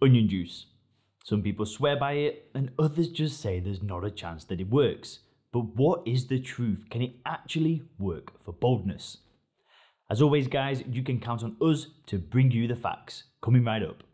Onion juice. Some people swear by it, and others just say there's not a chance that it works. But what is the truth? Can it actually work for baldness? As always, guys, you can count on us to bring you the facts. Coming right up.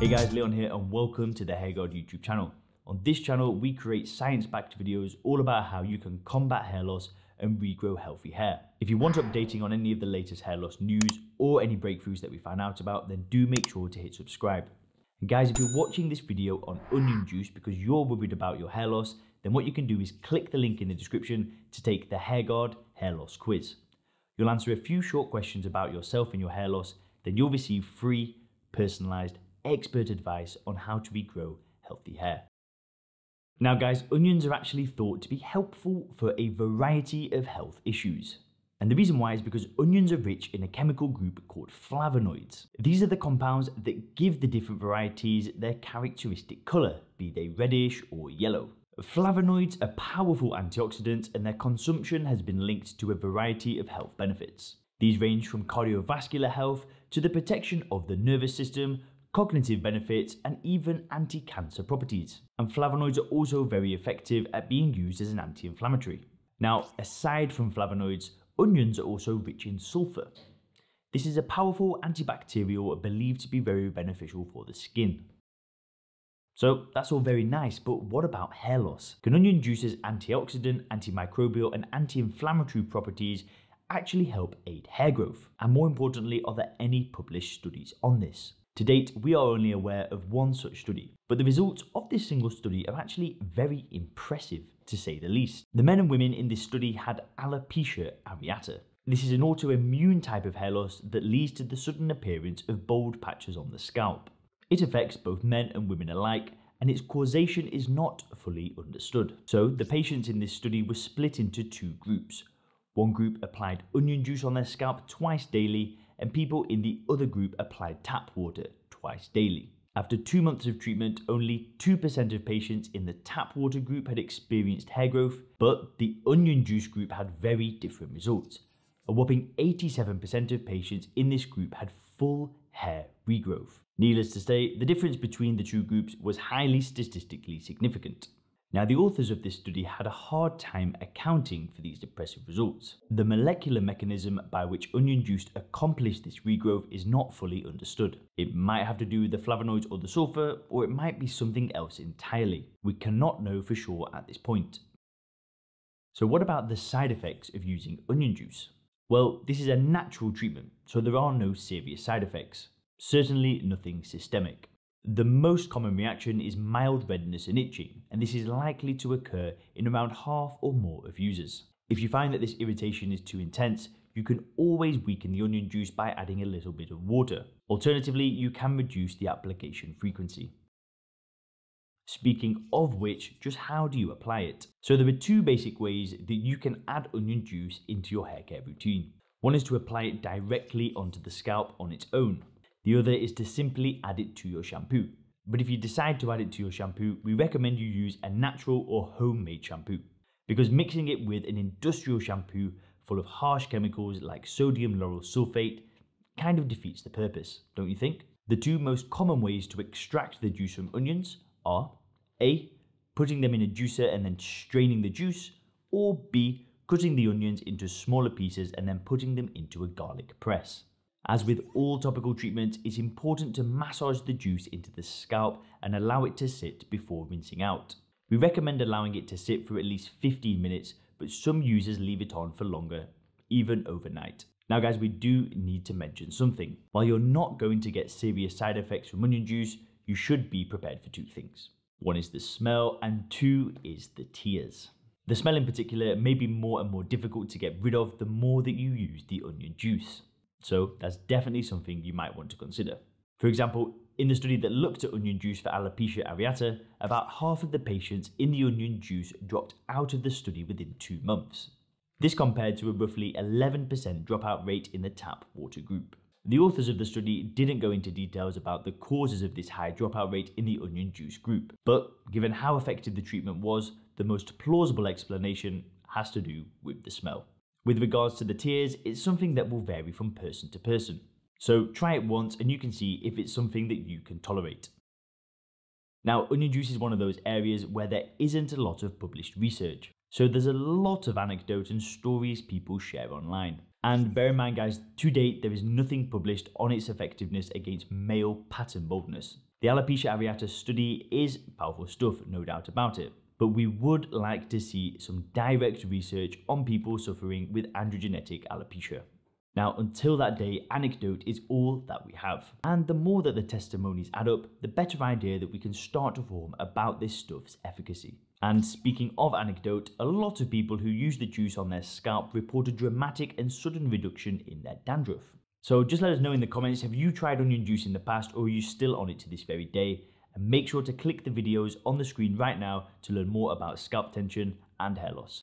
Hey guys, Leon here, and welcome to the HairGuard YouTube channel. On this channel, we create science-backed videos all about how you can combat hair loss and regrow healthy hair. If you want updating on any of the latest hair loss news or any breakthroughs that we find out about, then do make sure to hit subscribe. And guys, if you're watching this video on onion juice because you're worried about your hair loss, then what you can do is click the link in the description to take the HairGuard hair loss quiz. You'll answer a few short questions about yourself and your hair loss, then you'll receive free, personalized, expert advice on how to regrow healthy hair. Now guys, onions are actually thought to be helpful for a variety of health issues. And the reason why is because onions are rich in a chemical group called flavonoids. These are the compounds that give the different varieties their characteristic colour, be they reddish or yellow. Flavonoids are powerful antioxidants and their consumption has been linked to a variety of health benefits. These range from cardiovascular health to the protection of the nervous system, cognitive benefits, and even anti-cancer properties. And flavonoids are also very effective at being used as an anti-inflammatory. Now, aside from flavonoids, onions are also rich in sulfur. This is a powerful antibacterial believed to be very beneficial for the skin. So that's all very nice, but what about hair loss? Can onion juice's antioxidant, antimicrobial, and anti-inflammatory properties actually help aid hair growth? And more importantly, are there any published studies on this? To date, we are only aware of one such study, but the results of this single study are actually very impressive to say the least. The men and women in this study had alopecia areata. This is an autoimmune type of hair loss that leads to the sudden appearance of bald patches on the scalp. It affects both men and women alike, and its causation is not fully understood. So, the patients in this study were split into two groups. One group applied onion juice on their scalp twice daily, and people in the other group applied tap water twice daily. After two months of treatment, only 2% of patients in the tap water group had experienced hair growth, but the onion juice group had very different results. A whopping 87% of patients in this group had full hair regrowth. Needless to say, the difference between the two groups was highly statistically significant. Now, the authors of this study had a hard time accounting for these depressive results. The molecular mechanism by which onion juice accomplished this regrowth is not fully understood. It might have to do with the flavonoids or the sulfur, or it might be something else entirely. We cannot know for sure at this point. So what about the side effects of using onion juice? Well, this is a natural treatment, so there are no serious side effects. Certainly nothing systemic. The most common reaction is mild redness and itching, and this is likely to occur in around half or more of users. If you find that this irritation is too intense, you can always weaken the onion juice by adding a little bit of water. Alternatively, you can reduce the application frequency. Speaking of which, just how do you apply it? So there are two basic ways that you can add onion juice into your hair care routine. One is to apply it directly onto the scalp on its own. The other is to simply add it to your shampoo. But if you decide to add it to your shampoo, we recommend you use a natural or homemade shampoo because mixing it with an industrial shampoo full of harsh chemicals like sodium lauryl sulfate kind of defeats the purpose, don't you think? The two most common ways to extract the juice from onions are A. Putting them in a juicer and then straining the juice, or B. Cutting the onions into smaller pieces and then putting them into a garlic press. As with all topical treatments, it's important to massage the juice into the scalp and allow it to sit before rinsing out. We recommend allowing it to sit for at least 15 minutes, but some users leave it on for longer, even overnight. Now guys, we do need to mention something. While you're not going to get serious side effects from onion juice, you should be prepared for two things. One is the smell and two is the tears. The smell in particular may be more and more difficult to get rid of the more that you use the onion juice. So that's definitely something you might want to consider. For example, in the study that looked at onion juice for alopecia areata, about half of the patients in the onion juice dropped out of the study within two months. This compared to a roughly 11% dropout rate in the tap water group. The authors of the study didn't go into details about the causes of this high dropout rate in the onion juice group, but given how effective the treatment was, the most plausible explanation has to do with the smell. With regards to the tears, it's something that will vary from person to person. So try it once and you can see if it's something that you can tolerate. Now, onion juice is one of those areas where there isn't a lot of published research. So there's a lot of anecdotes and stories people share online. And bear in mind guys, to date there is nothing published on its effectiveness against male pattern baldness. The alopecia areata study is powerful stuff, no doubt about it. But we would like to see some direct research on people suffering with androgenetic alopecia. Now, until that day, anecdote is all that we have. And the more that the testimonies add up, the better idea that we can start to form about this stuff's efficacy. And speaking of anecdote, a lot of people who use the juice on their scalp report a dramatic and sudden reduction in their dandruff. So just let us know in the comments, have you tried onion juice in the past or are you still on it to this very day? And make sure to click the videos on the screen right now to learn more about scalp tension and hair loss.